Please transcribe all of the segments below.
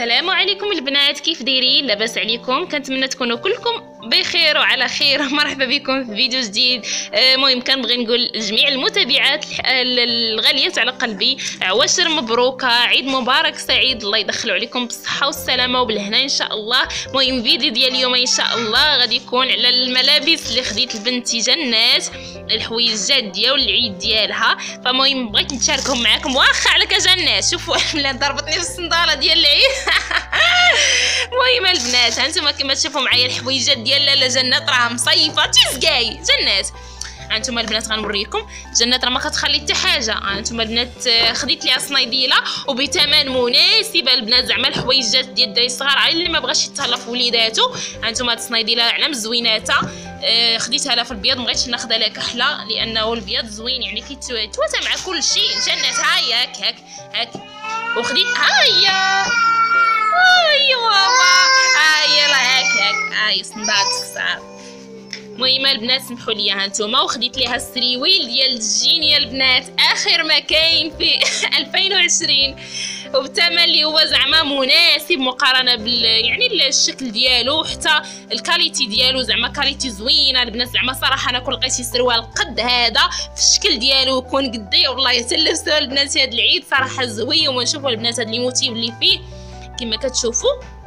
السلام عليكم البنات كيف دايرين؟ لاباس عليكم كنتمنى تكونوا كلكم بخير وعلى خير مرحبا بكم في فيديو جديد. المهم آه كنبغي نقول لجميع المتابعات الغاليات على قلبي عواشر مبروكة عيد مبارك سعيد الله يدخلوا عليكم بالصحة والسلامة وبالهنا إن شاء الله. المهم فيديو ديال اليوم إن شاء الله غادي يكون على الملابس اللي خديت لبنتي جنات الحويجات ديال العيد ديالها. فالمهم بغيت نشاركهم معكم واخا على كجنات. شوفوا ضربتني في الصندالة ديال العيد. المهم البنات هانتوما كما تشوفوا معايا الحويجات ديال لاله جنات راه مصيفة. تيزكاي جنات. هانتوما البنات غنوريكم. جنات راه ما كتخلي حتى حاجة. هانتوما البنات آه، خديت ليها صنيديله وبثمن مناسب البنات. زعما الحويجات ديال الدراري الصغار على اللي ما بغاش يتهلا في وليداتو. هانتوما هاد الصنيديله على مزويناتها. آه، خديتها لها في البيض مبغيتش ناخذها لها كحله لأنه البيض زوين. يعني كيتواتى مع كل شيء. جنات هاي هاك هاك هاك. وخديت هيا هيا ماما هيا لا هاك هاك. هاي صندات صعب المهم البنات سمحوا لي هانتوما وخديت ليها السريويل ديال الجين يا البنات آخر ما كاين في 2020 وبثمن اللي هو زعما مناسب مقارنة بال يعني الشكل ديالو وحتى ال qualité ديالو زعما qualité زوينة. البنات زعما صراحة أنا كون لقيتي سروال قد هذا في الشكل ديالو يكون قدي والله تلبسوا البنات هذا العيد صراحة زوين. ونشوفوا البنات هاد ال motif اللي فيه. كما كتشوفوا.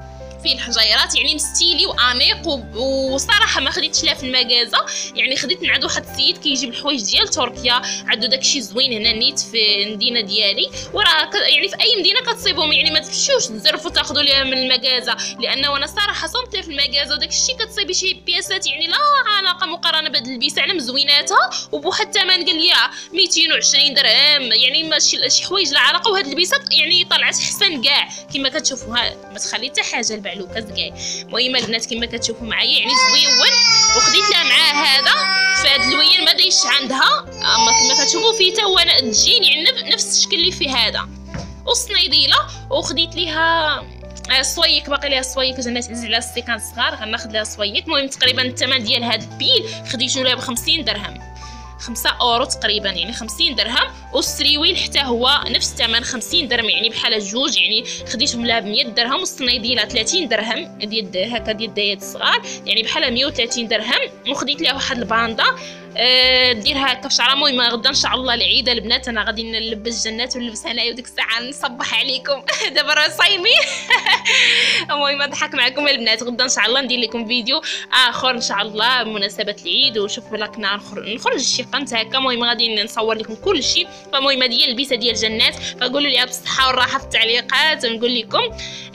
فيه الحجيرات يعني مستيلي وانيق وصراحة ما خديتش لا في المكازه يعني خديت من عند واحد السيد كيجيب الحوايج ديال تركيا. عنده داكشي زوين هنا نيت في المدينة ديالي. وراه يعني في أي مدينة كتصيبهم. يعني ما تمشيوش تزرفوا تاخذوا ليها من المكازه لأنه أنا صراحة صمت في المكازه وداك الشيء كتصيبي شي بياسات يعني لا علاقة مقارنة بهاد البيسة. على مزويناتها. وبواحد الثمن قال لي 220 درهم. يعني ماشي شي حوايج لا علاقة. وهاد البيسات يعني طلعت احسن كاع. كما كتشوفوا ما تخلي حتى حاجة البعلوكه كاع المهم البنات كما كتشوفوا معايا يعني زويون. وخديت لها معاه هذا فهاد اللوين ما دايش عندها. أما كما كتشوفوا فيه حتى هو الجين يعني نفس الشكل اللي فيه هذا. والصنيديله وخديت ليها الصويك باقي ليها الصويك زعما تعز على السيكان الصغار غناخذ ليها الصويك المهم تقريبا الثمن ديال هاد البيل خديتو ليها ب 50 درهم. خمسة أورو تقريبا يعني خمسين درهم. والسريويل حتى هو نفس الثمن خمسين درهم يعني بحال جوج يعني خديتهم لها بمية درهم والصنيديله 30 درهم. ديال هكا ديال الدايات الصغار يعني بحال 130 درهم وخديت لها واحد الباندا. ديرها هكا في شعرها. المهم غدا إن شاء الله العيد البنات أنا غادي نلبس جنات ونلبس هنايا وديك الساعة نصبح عليكم. دابا راه صايمي المهم نضحك معكم البنات. غدا إن شاء الله ندير لكم فيديو آخر إن شاء الله بمناسبه العيد. وشوف كنا نخرج شي قنت هكا. المهم غادي نصور لكم كل شيء فالمهم هذه هي اللبسة ديال جنات. فقولوا لي بالصحة والراحة في التعليقات. نقول لكم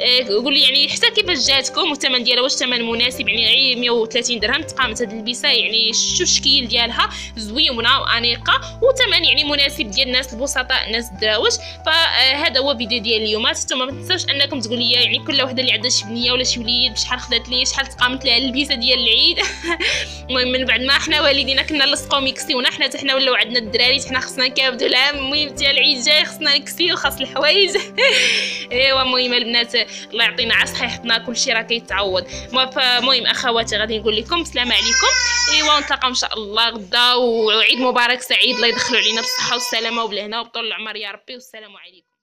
آه، قولوا لي يعني حتى كيفاش جاتكم والثمن ديالها واش ثمن مناسب يعني 130 درهم تقامت هذه اللبسة يعني شو الشكل ديالها. ديالها زوينه وأنيقة وثمن يعني مناسب ديال الناس البسطاء الناس الدراوش. فهذا هو فيديو ديال اليوم. أنتم ما تنساوش أنكم تقولوا لي يعني كل وحدة اللي عندها شي بنيه ولا شي وليد شحال خدات لي شحال تقامت لها اللبسة ديال العيد. المهم من بعد ما حنا والدينا كنا لصقوا يكسيونا حنا حتى حنا ولاو عندنا الدراري حنا خصنا نكابدوا العام المهم ديال العيد جاي خصنا نكسيو خاص الحوايج. إيوا المهم البنات الله يعطينا غا صحيحتنا كلشي راه كيتعوض. المهم أخواتي غادي نقول لكم السلام عليكم. إيوا نتلاقاو إن شاء الله. غدا وعيد مبارك سعيد الله يدخلوا علينا بالصحة والسلامة وبالهنا وبطول العمر يا ربي والسلام عليكم.